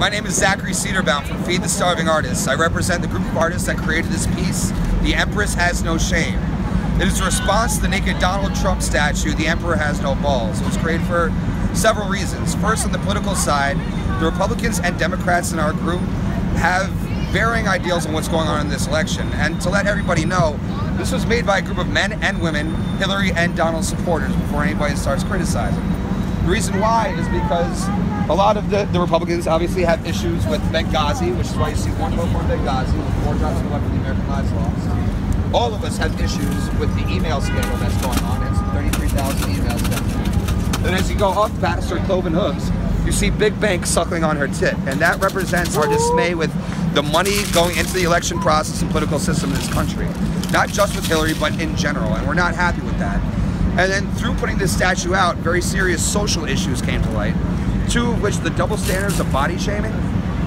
My name is Zachary Cedarbaum from Feed the Starving Artists. I represent the group of artists that created this piece, The Empress Has No Shame. It is a response to the naked Donald Trump statue, The Emperor Has No Balls. It was created for several reasons. First, on the political side, the Republicans and Democrats in our group have varying ideals on what's going on in this election. And to let everybody know, this was made by a group of men and women, Hillary and Donald supporters, before anybody starts criticizing. The reason why is because a lot of the, the Republicans obviously have issues with Benghazi, which is why you see one vote for Benghazi, four drops of the American lives lost. All of us have issues with the email scandal that's going on. It's 33,000 emails. And as you go up past her cloven hooves, you see Big Bank suckling on her tit. And that represents our dismay with the money going into the election process and political system in this country. Not just with Hillary, but in general. And we're not happy with that. And then through putting this statue out, very serious social issues came to light two of which the double standards of body shaming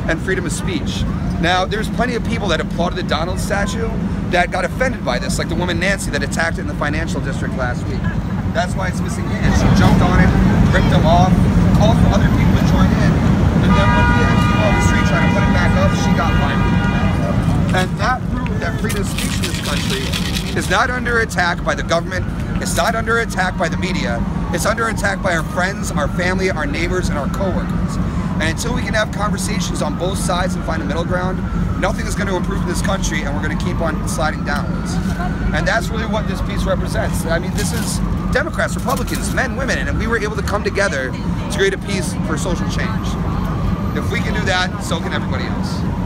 and freedom of speech. Now, there's plenty of people that applauded the Donald statue that got offended by this, like the woman Nancy that attacked it in the financial district last week. That's why it's missing hands. She jumped on it, ripped them off, called for other people to join in, and then when had people on the street trying to put it back up, she got violent. And that proved that freedom of speech in this country is not under attack by the government, it's not under attack by the media, it's under attack by our friends, our family, our neighbors, and our coworkers. And until we can have conversations on both sides and find a middle ground, nothing is going to improve in this country and we're going to keep on sliding downwards. And that's really what this piece represents. I mean, this is Democrats, Republicans, men, women, and we were able to come together to create a piece for social change. If we can do that, so can everybody else.